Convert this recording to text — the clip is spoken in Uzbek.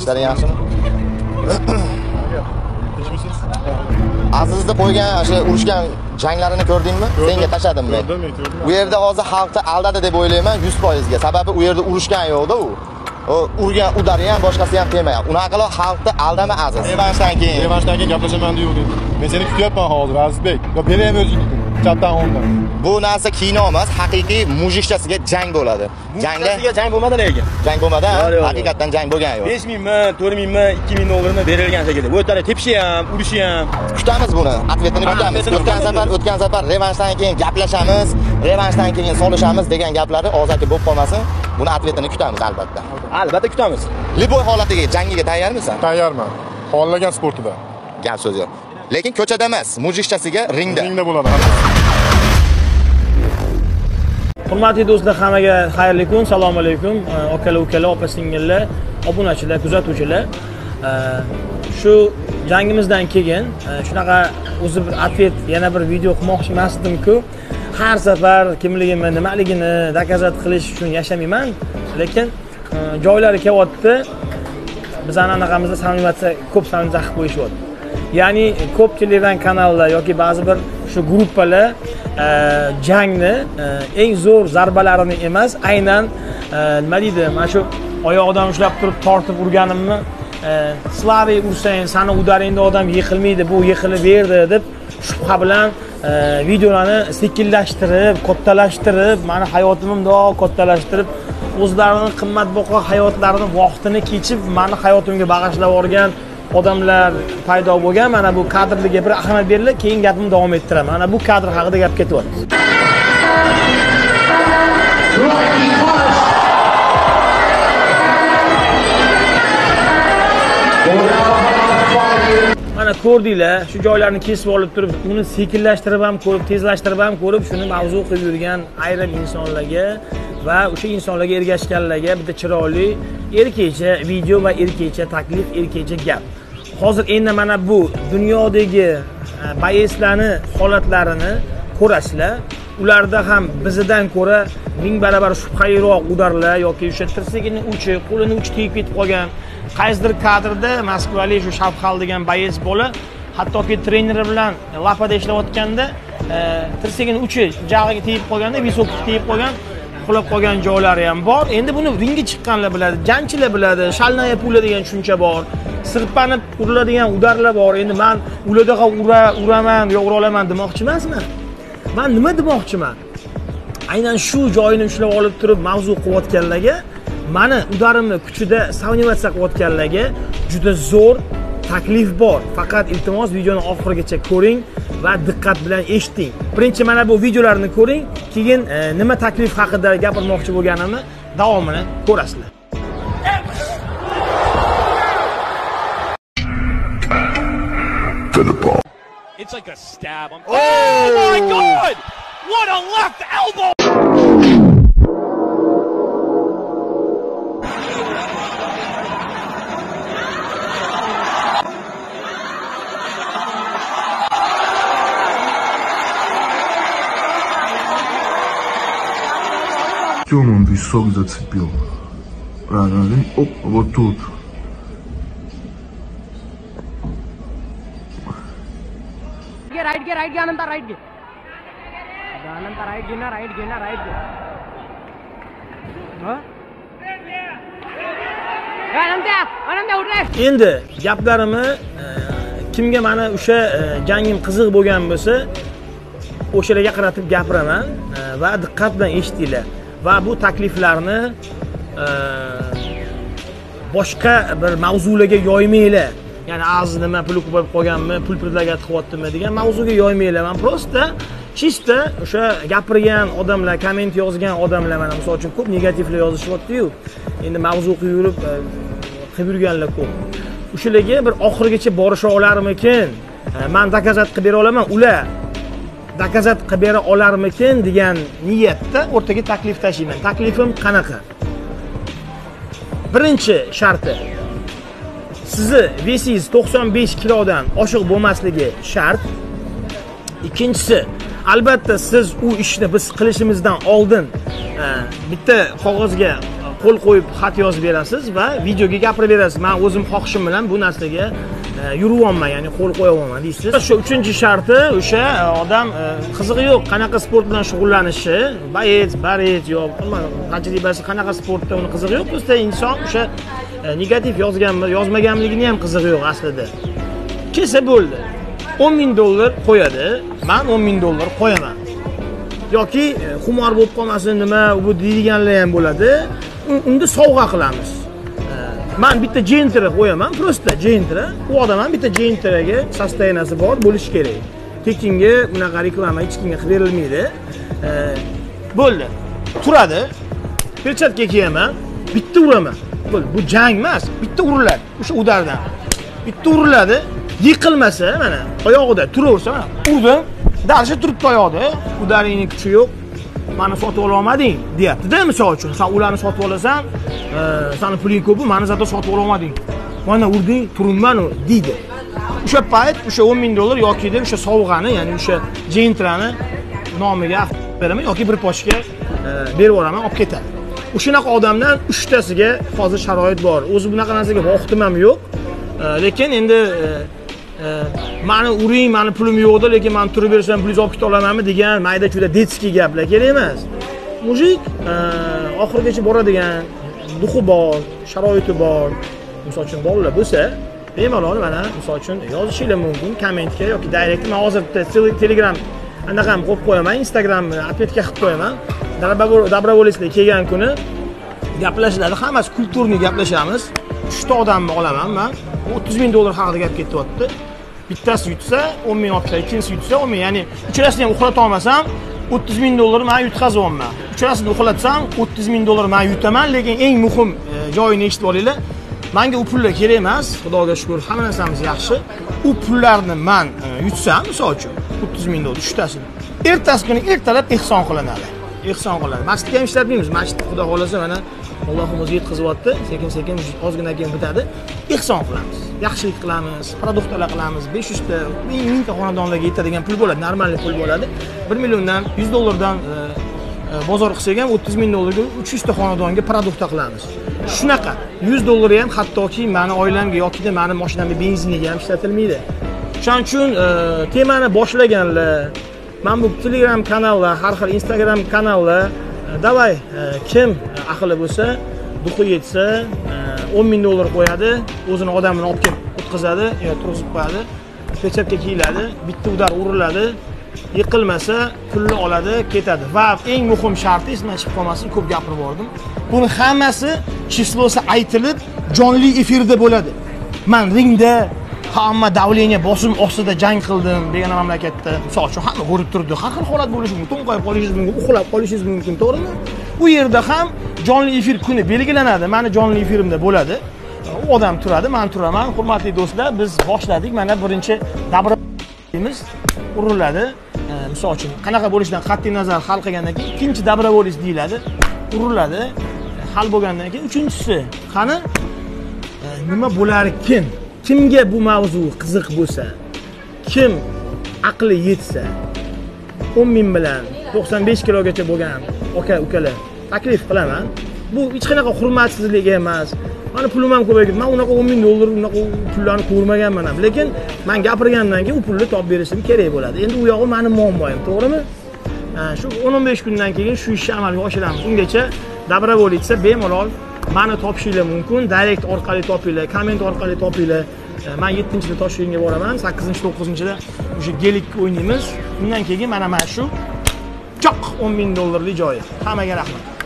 ishlaring yaxshimi azizni qo'ygan o'sha urushgan janglarini ko'rdingmi? Senga tashladim men. Ko'rdim, men ko'rdim. u yerda hozir xalqni aldadi deb o'ylayman yuz foizga. Sababi u yerda urushgan yo'qda u. Urgan udari ham boshqasi ham tegmagan unaqa qilib xalqni aldama aziz. Revanshdan keyin. Revanshdan keyin gaplashaman deyuvdim men seni kutyapman hozir azizbek. Yo beraymi o'zing chatdan o'ndan bu narsa kino emas haqiqiy mujishchasiga jang bo'ladi. Jangda Sizga jang bo'lmadi lekin. jang bo'lmadi haqiqatdan jang bo'lgan yo'q. 5 mingmi, 4 mingmi, 2 ming dollarmi berilgan shekilli. Yerda tepishi ham, urishi ham. kutamiz buni Ha, kutamiz. o'tgan safar o'tgan safar revanshdan keyin gaplashamiz. Revanshdan keyin solishamiz degan gaplari og'zaki bo'lib qolmasin. Buni atvetini kutamiz albatta. Albatta kutamiz. liboy holatiga jangiga tayyormisan? Tayyorman. Xohlagan sportida. Gap so'z yo'q lekin ko'chada emas mujishchasiga ringda. Ringda bo'ladi hurmatli do'stlar hammaga xayrli kun assalomu alaykum. Akalar ukalar opa singillar obunachilar kuzatuvchilar. E, shu jangimizdan keyin e, shunaqa o'zi bir ответ yana bir video qilmoqchi emasdimku. Har safar kimligimni nimaligini dokazat qilish uchun yashamayman. Lekin joylari kelyapti. Bizani anaqamizda samimiyatsiya ko'p samimiyatsiya qilib qo'yishyapti ya'ni ko'p telegram kanallar yoki ba'zi bir shu gruppalar e, jangni e, eng zo'r zarbalarini emas aynan e, nima deydi mana shu oyog'idan ushlab turib tortib urganimni slaviy ursang sani udaringda odam yiqilmaydi bu yiqilib berdi deb shubha bilan videolarni sekinlashtirib kattalashtirib mani hayotimni mundoq kattalashtirib o'zlarini qimmatbaho hayotlarini vaqtini kechib mani hayotimga bag'ishlab yuborgan odamlar paydo bo'lgan. Mana bu kadrlarga bir ahamiyat beringlar keyin gapimni davom ettiraman. Mana bu kadr haqida gap ketyapti. Mana ko'rdinglar shu joylarni kesib olib turib uni sekinlashtirib ham ko'rib tezlashtirib ham ko'rib shuni mavzu qilib yurgan ayrim insonlarga va o'sha insonlarga ergashganlarga bitta chiroyli erkakcha video va erkakcha taklif erkakcha gap. Hozir endi mana bu dunyodagi e, boyeslarni holatlarini ko'rasizlar. Ularda ham bizidan ko'ra ming barobar shubhaliroq udarlar yoki o'sha tirsagini uchi qo'lini uchi tegib ketib qolgan. Qaysidir kadrda moskvalik shu shavxal degan boyes bola hattoki treneri bilan lapada ishlayotganda e, tirsagini uchi jag'iga tegib qolganda visokka tegib qolgan qulab qolgan joylari ham bor. Endi buni ringga chiqqanlar biladi jangchilar biladi shalnaya pula degan tushuncha bor. Sirpanib uriladigan udarlar bor. Endi man uladaqa ura uraman yo ura olaman demoqchi emasman. Man nima demoqchiman? Aynan shu joyini ushlab olib turib mavzu qilayotganlarga mani udarimni kuchida сомневаться qilayotganlarga juda zo'r taklif bor. Faqat iltimos videoni oxirigacha ko'ring va diqqat bilan eshiting. Birinchi mana bu videolarni ko'ring keyin e, nima taklif haqida gapirmoqchi bo'lganimni davomini ko'rasizlar. It's like a stab. I'm- oh my god! What a left elbow! Тёму он висок зацепил. Правильно, один, оп, вот тут. घे राईट घे राईट घे अनंत राईट घे अनंत राईट घे ना राईट घे ना राईट घे endi gaplarimni e, kimga mana o'sha e, jangim qiziq bo'lgan bo'lsa o'shalarga qaratib gapiraman e, va diqqat bilan eshitinglar. Va bu takliflarni boshqa bir mavzularga yoymanglar. Ya'ni aziz nima puli ko'payib qolganmi pul pullarga tiqyaptimi degan mavzuga yoymanglar man просто чисто o'sha gapirgan odamlar komment yozgan odamlar mana misol uchun ko'p negativlar yozishyaptiyu endi mavzu qilib yurib e, qilib yurganlar ko'p. O'shalarga bir oxirigacha borisha olarmikin? E, man dokazat qilib bera olaman ular dokazat qilib bera olarmikin degan niyatda o'rtaga taklif tashlayman taklifim qanaqa? Birinchi sharti. Sizni vesingiz 95 kilodan oshiq bo'lmasligi shart. Ikkinchisi albatta siz u ishni biz qilishimizdan oldin e, bitta qog'ozga qo'l qo'yib xat yozib berasiz va videoga gapirib berasiz. Man o'zim xohishim bilan bu narsaga e, yuryapman ya'ni qo'l qo'yyapman deysiz. O'sha uchinchi sharti o'sha e, odam qizig'i yo'q qanaqa sport bilan shug'ullanishi boец boret yo tajribasi qanaqa sportda uni qizig'i yo'q просто inson o'sha negativ yozganmi yozmaganligini ham qizig'i yo'q aslida kelsa bo'ldi o'n ming dollar qo'yadi man o'n ming dollar qo'yaman yoki xumor bo'lib qolmasin nima bu deydiganlar ham bo'ladi unda sovg'a qilamiz man bitta jentra qo'yaman просто jentra u odam ham bitta jentraga состоянияsi bor bo'lishi kerak tekinga bunaqa reklama hech kimga qilib berilmaydi bo'ldi turadi перчатка kiyaman bitta uraman futbol bu jang emas bitta uriladi o'sha udardan. Bitta uriladi yiqilmasa mana oyog'ida turaversa mana urdim дальше turibdi oyoqda udaringni kuchi yo'q mani sotib ololmading deyaptida misol uchun. San ularni sotib olasan e, sani puling ko'p mani zato sotib ololmading. Mana urding turibmanu deydi. O'sha payt o'sha o'n ming dollar yokida o'sha sovg'ani ya'ni o'sha jentrani nomiga beraman yoki bir pochka e, berib yuboraman olib ketadi. O'shanaqa odamdan uchtasiga hozir sharoit bor. O'zi bunaqa narsaga vaqtim ham yo'q. Lekin endi e, e, mani uring mani pulim yo'qda lekin man turib bersam pulingizni olib keta olamanmi degan mayda chuyda detskiy gaplar kerak emas. Mujik e, oxirigacha boradigan duxi bor sharoiti bor. Misol uchun bolalar bo'lsa bemalol mana misol uchun yozishinglar mumkin kommentga yoki direkt man hozir telegram anaqa ham qo'yib qo'yaman instagram отметка qilib qo'yaman. Доброволецlar kelgan kuni gaplashiladi. Hammasi kulturniy gaplashamiz. Uchta odamni olaman man. O'ttiz ming dollar haqida gap ketyapti. Bittasi yutsa o'n ming olib keladi ikkinchisi yutsa o'n ming. Ya'ni uchalasini ham uxlata olmasam o'ttiz ming dollar man yutqazyapman. Uchalasini uxlatsam o'ttiz ming dollar man yutaman. Lekin eng muhim e, joyini eshitib olinglar manga u pullar kerak emas. Xudoga shukur hamma narsamiz yaxshi. U pullarni man e, yutsam misol uchun o'ttiz ming dollar uchtasini. Ertasi kuni ertalab ehson qilinadi. Ehson qiladi. Masjidga ham ishlatmaymiz masjid xudo xohlasa mana allohim o'zi yetkazyapti sekin sekin ozgina keyin bitadi. Ehson qilamiz. Yaxshilik qilamiz. Produktlar qilamiz. besh yuzta ming mingta xonadonlarga yetadigan pul bo'ladi. Нормальный pul bo'ladi. Bir milliondan yuz dollardan e, e, bozor qilsak ham o'ttiz ming dollarga uch yuzta xonadonga produkta qilamiz. Shunaqa yuz dollar ham hattoki mani oilamga yokida mani moshinamni benziniga ham ishlatilmaydi. O'shaning uchun e, temani boshlaganlar mana bu telegram kanallar har xil instagram kanallar davay давай kim e, aqli bo'lsa duxi yetsa e, o'n ming dollar qo'yadi o'zini odamini olib kelib o'tkazadi yo turg'izib qo'yadi pechapga kiyiladi bitta udar uriladi yiqilmasa pulni oladi ketadi. Va eng muhim sharti esimdan chiqib qolmasin ko'p gapirib yubordim buni hammasi chislosi aytilib jonli efirda bo'ladi. Man ringda hamma давление bosim ostida jang qildim degan mamlakatda. Misol uchun hamma ko'rib turibdi. Har xil holat bo'lishi mumkin. To'nqayib qolishingiz mumkin uxlab qolishingiz mumkin to'g'rimi? U yerda ham jonli efir kuni belgilanadi. Mani jonli efirimda bo'ladi. U odam turadi man turaman. Hurmatli do'stlar biz boshladik. Mana birinchi dabra deymiz uriladi. Misol uchun qanaqa bo'lishidan qat'iy nazar hal qilgandan keyin ikkinchi доброволец deyiladi. Uriladi. Hal bo'lgandan keyin uchinchisi qani? Nima bo'larkin? Kimga bu mavzu qiziq bo'lsa kim aqli yetsa o'n ming bilan to'qson besh kilogacha bo'lgan aka ukalar taklif qilaman. Bu hech qanaqa hurmatsizlik emas. Mani pulim ham ko'payib man unaqa o'n ming dollar unaqa pullarni ko'rmaganman ham. Lekin man gapirgandan keyin u pulni topib berishim kerak bo'ladi. Endi u yog'i mani muammoyim to'g'rimi? Shu o'n o'n besh kundan keyin shu ishni amalga oshiramiz. Ungacha доброволиться bemalol mani topishinglar mumkin direct orqali topinglar komment orqali topinglar. E, man yettinchida toshkentga boraman sakkizinchi to'qqizinchida o'sha gelik o'ynaymiz. Undan keyin mana mana shu choq o'n ming dollarlik joyi. Hammaga rahmat.